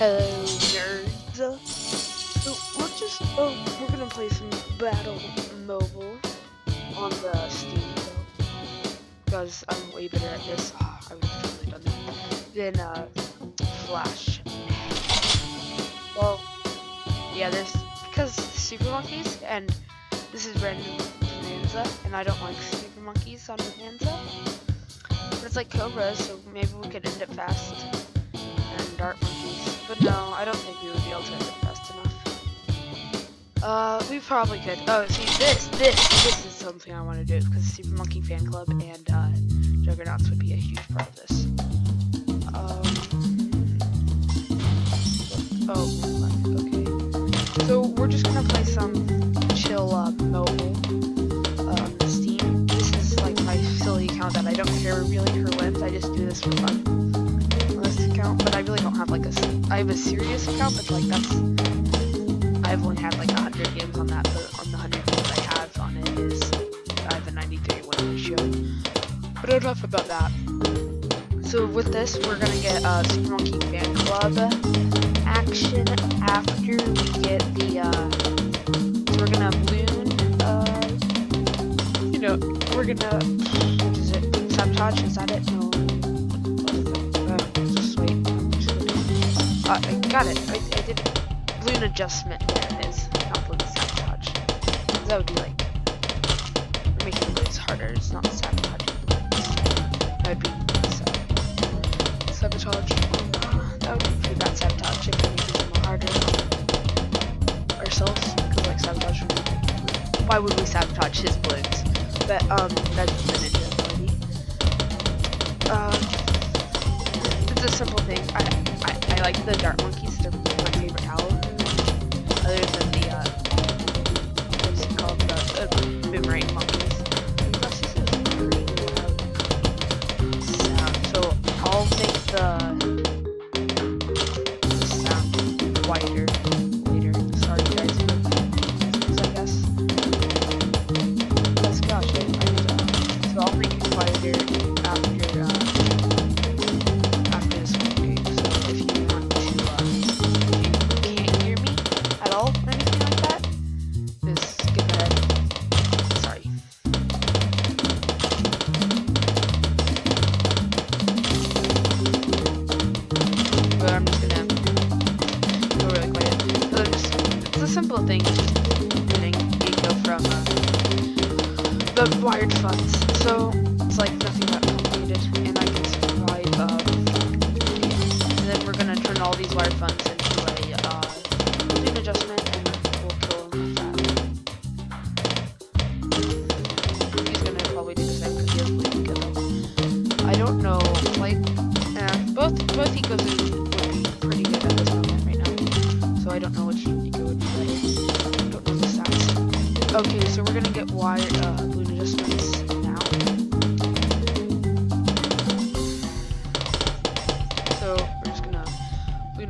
Hello, nerds. So we're just oh, we're gonna play some Battle Mobile on the Steam because I'm way better at this. Oh, I would have totally done that. Then uh, Flash. Well, yeah, there's because Super Monkeys and this is Random Bonanza, and I don't like Super Monkeys on Bonanza. But it's like Cobras, so maybe we could end it fast. And Dart Monkeys. But no, I don't think we would be able to end it fast enough. Uh, we probably could. Oh, see, this, this, this is something I want to do, because Super Monkey Fan Club and, uh, Juggernauts would be a huge part of this. Um, oh, okay. So, we're just gonna play some chill, uh, mobile, um, Steam. This is, like, my silly account that I don't care really for wins, I just do this for fun have like a. I have a serious account, but like that's. I've only had like a hundred games on that, but on the hundred games I have on it is I have a 93 win ratio. But enough about that. So with this, we're gonna get uh, Super Monkey Fan Club action after we get the. Uh, so we're gonna balloon. Uh, you know, we're gonna. Is it? Sabotage? Is that it? No. Uh, I got it. I, I did. Balloon adjustment. There it is. Not balloon sabotage. That would be like making balloons harder. It's not sabotage. That would be sa- sabotage. That would be pretty bad sabotage if we make more harder ourselves. Because like sabotage. Would be, why would we sabotage his balloons? But um, that's the ninja ability. Um, it's a simple thing. I, I, I like the dart monkeys. They're my favorite owl. Other than the, uh, what's it called? The, the boomerang monkeys. Plus, this is pretty loud. So, I'll make the the wired funds. So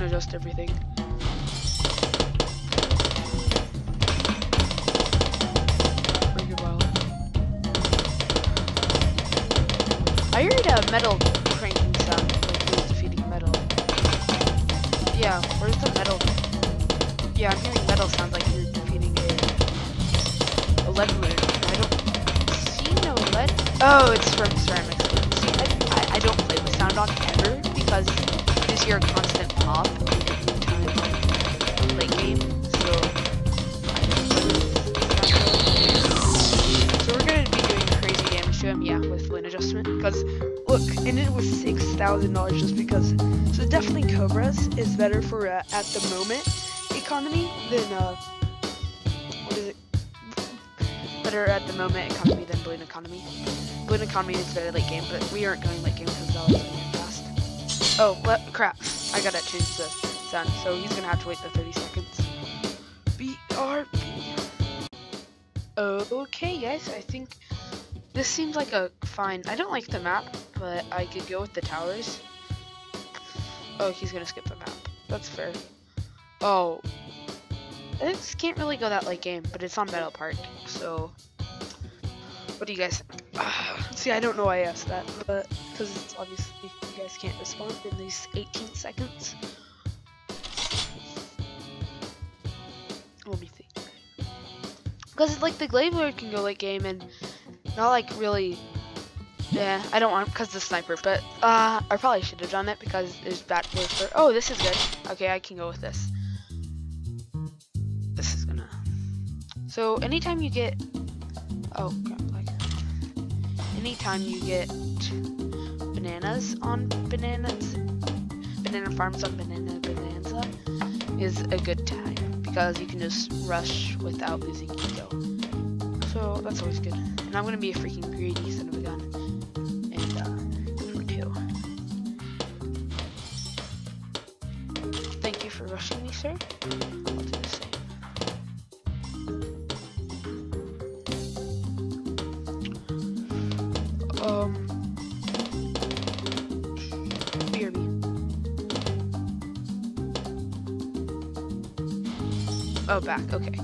balloon adjust everything. I heard a metal cranking sound like he was defeating metal. Yeah, where's the metal? Yeah, I'm hearing metal sounds like you're defeating a, a lead balloon. I don't see no lead. Oh, it's from ceramics. See, I, I, I don't play with sound on ever because you just hear I game. So, so we're gonna be doing crazy damage to him, yeah, with balloon adjustment. Because look, and it was six thousand dollars just because. So definitely Cobras is better for uh, at the moment economy than uh, what is it? Better at the moment economy than balloon economy. Balloon economy is better late game, but we aren't going late game because that was going fast. Oh, what crap! I gotta change the sound, so he's gonna have to wait the 30 seconds. BRB. Okay, guys, I think this seems like a fine. I don't like the map, but I could go with the towers. Oh, he's gonna skip the map. That's fair. Oh, this can't really go that late game, but it's on Battle Park, so. What do you guys think? see, I don't know why I asked that, but because it's obviously you guys can't respond in these 18 seconds. Let me think. Because, like, the glaive lord can go late game and not, like, really... Yeah, I don't want because the sniper, but uh, I probably should have done it because there's bad for. Oh, this is good. Okay, I can go with this. This is gonna. So anytime you get, oh crap, like anytime you get bananas on bananas, banana farms on banana bonanza is a good time because you can just rush without losing ego. So that's always good. And I'm gonna be a freaking greedy son of a gun. And uh, for two. Thank you for rushing me, sir. I'll do the same. Oh, back. Okay.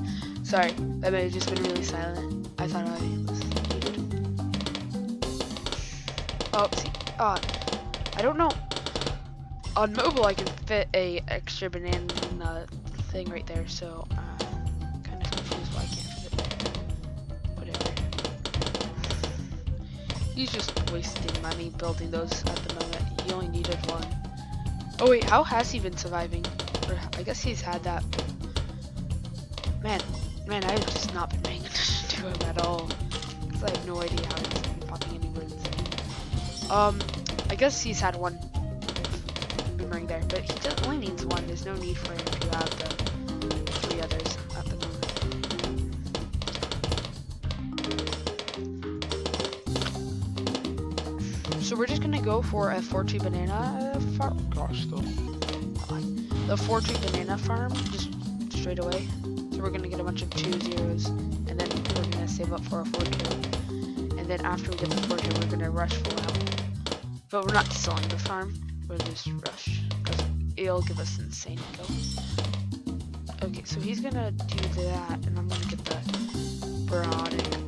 Sorry. That may have just been really silent. I thought I was muted. Oh, see. Uh, I don't know. On mobile, I can fit a extra banana thing right there, so uh, kind of confused why I can't fit it there. Whatever. He's just wasting money building those at the moment. He only needed one. Oh wait, how has he been surviving? Or, I guess he's had that. Man, man, I have just not been paying attention to him at all. Because I have no idea how he's been popping any wins. Um, I guess he's had one boomerang there, but he just only needs one. There's no need for him to have the three others at the moment. So we're just gonna go for a 4-2 banana farm. Gosh, the, the 4-2 banana farm just straight away. We're gonna get a bunch of two zeros, and then we're gonna save up for a 4-2. And then after we get the 4-2, we're gonna rush full out. But we're not selling the farm, we'll just rush, because it'll give us insane go. Okay, so he's gonna do that, and I'm gonna get the Bionic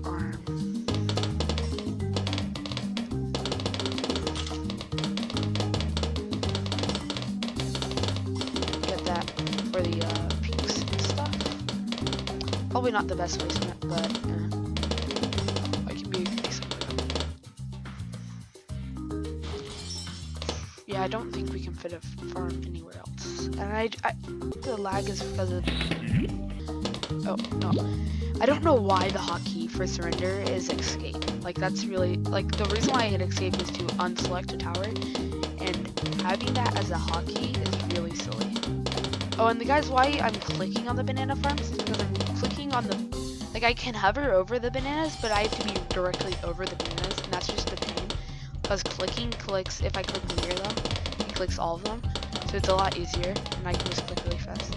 Probably not the best placement, but uh, I can be decent. Yeah, I don't think we can fit a farm anywhere else. And I, I the lag is because of. Oh no, I don't know why the hotkey for surrender is escape. Like that's really like the reason why I hit escape is to unselect a tower, and having that as a hotkey is really silly. Oh, and the guys, why I'm clicking on the banana farms is because I'm clicking on the like I can hover over the bananas, but I have to be directly over the bananas, and that's just the pain. Because clicking clicks, if I click near them, it clicks all of them. So it's a lot easier, and I can just click really fast.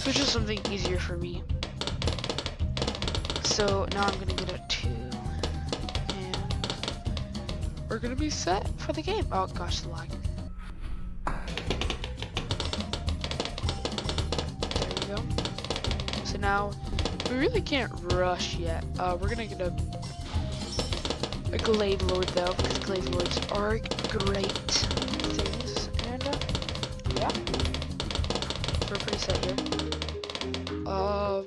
So it's just something easier for me. So now I'm gonna get a two, and we're gonna be set for the game. Oh gosh, the lag. So now we really can't rush yet. Uh, we're gonna get a a glaive lord though, because glaive lords are great things. And uh, yeah, we're pretty set here. Uh,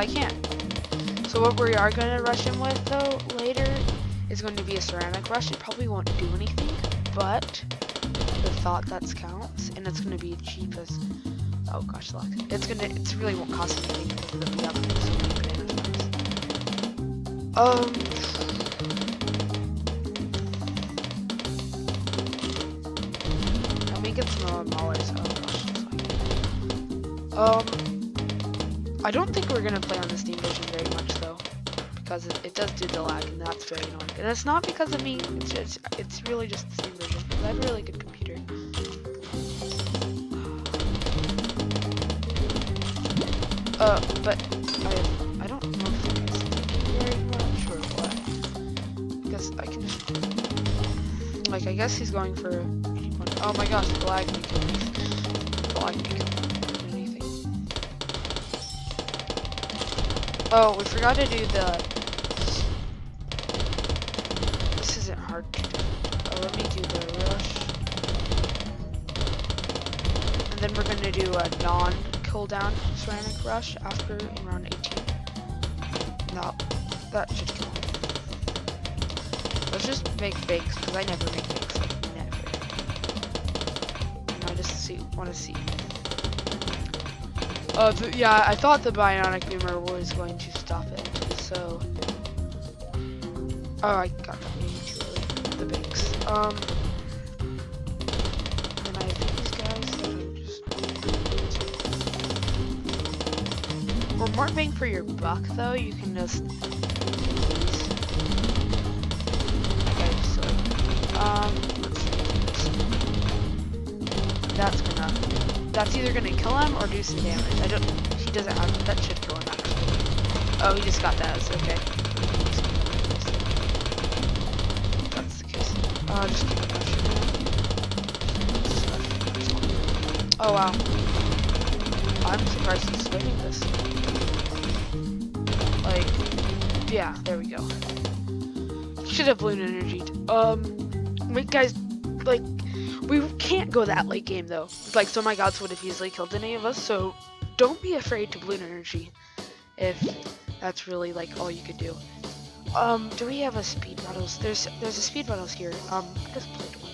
I can't. So what we are gonna rush him with though later is going to be a ceramic rush. It probably won't do anything, but the thought that's counts, and it's going to be cheap as. Oh gosh, luck. It's gonna. It's really won't cost anything because we have so many. Um. Let me get some more molars. Oh gosh, like. Um. I don't think we're gonna play on the Steam version very much though because it, it, does do the lag, and that's very annoying. And it's not because of me, it's just, it's really just the Steam version. I have a really good computer. Uh, but I, I don't know if you guys very much or what. Because I can just, like, I guess he's going for, oh my gosh, the lag me. The lag me Oh, we forgot to do the. This isn't hard. Oh, let me do the rush. And then we're gonna do a non cooldown ceramic rush after round 18. No, that should kill. Let's just make fakes, because I never make fakes. Never. And I just see, want to see. Uh, yeah, I thought the bionic boomer was going to stop it, so. Oh, I got maybe too. The banks. Um. Then I have these guys just. For more bang for your buck, though, you can just. Okay, so. Um. That's either gonna kill him or do some damage. I don't. He doesn't have. That should kill him actually. Oh, he just got that. It's okay. That's the case. Uh, just keep. Oh wow. I'm surprised he's winning this. Like, yeah, there we go. Should have balloon energy. Um, wait, guys, like, we can't go that late game though. Like, so my gods would have easily killed any of us. So don't be afraid to balloon energy if that's really like all you could do. Um, do we have a speed battles? There's there's a speed battles here. Um, I just played one.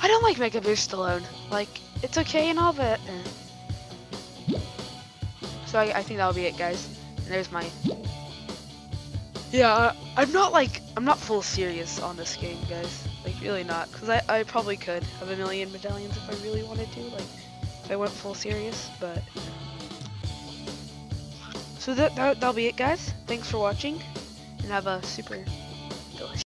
I don't like Mega Boost alone. Like, it's okay and all, but. Eh. So I, I think that'll be it, guys. And there's my. Yeah, I'm not like I'm not full serious on this game, guys. Really not, because I, I probably could have a million medallions if I really wanted to, like if I went full serious, but so that, that that'll be it guys. Thanks for watching and have a super